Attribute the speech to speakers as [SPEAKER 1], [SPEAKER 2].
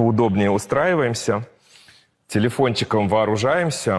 [SPEAKER 1] поудобнее устраиваемся, телефончиком вооружаемся.